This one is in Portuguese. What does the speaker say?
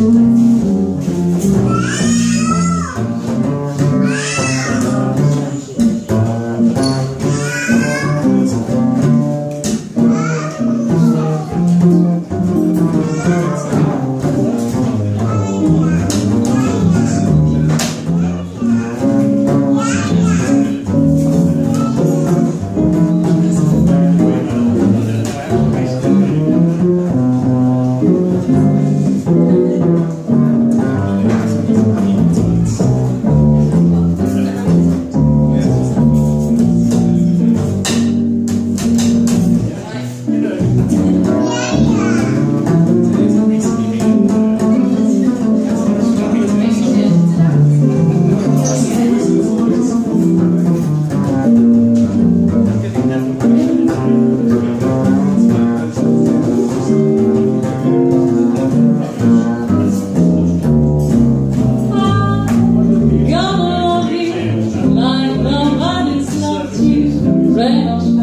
Música problemas né?